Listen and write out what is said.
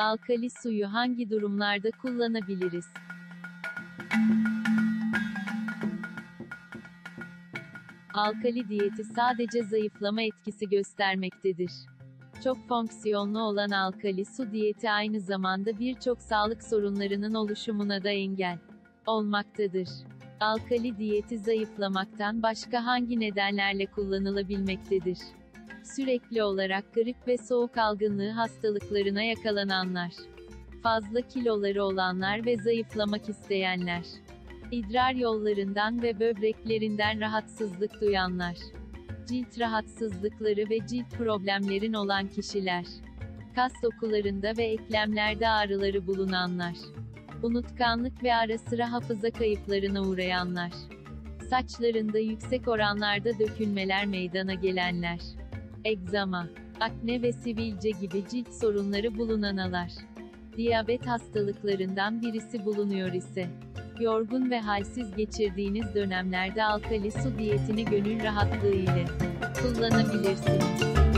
Alkali suyu hangi durumlarda kullanabiliriz? Alkali diyeti sadece zayıflama etkisi göstermektedir. Çok fonksiyonlu olan alkali su diyeti aynı zamanda birçok sağlık sorunlarının oluşumuna da engel olmaktadır. Alkali diyeti zayıflamaktan başka hangi nedenlerle kullanılabilmektedir? Sürekli olarak grip ve soğuk algınlığı hastalıklarına yakalananlar, fazla kiloları olanlar ve zayıflamak isteyenler, idrar yollarından ve böbreklerinden rahatsızlık duyanlar, cilt rahatsızlıkları ve cilt problemlerin olan kişiler, kas dokularında ve eklemlerde ağrıları bulunanlar, unutkanlık ve ara sıra hafıza kayıplarına uğrayanlar, saçlarında yüksek oranlarda dökülmeler meydana gelenler, egzama, akne ve sivilce gibi cilt sorunları bulunanalar, diyabet hastalıklarından birisi bulunuyor ise, yorgun ve halsiz geçirdiğiniz dönemlerde alkali su diyetini gönül rahatlığı ile kullanabilirsiniz.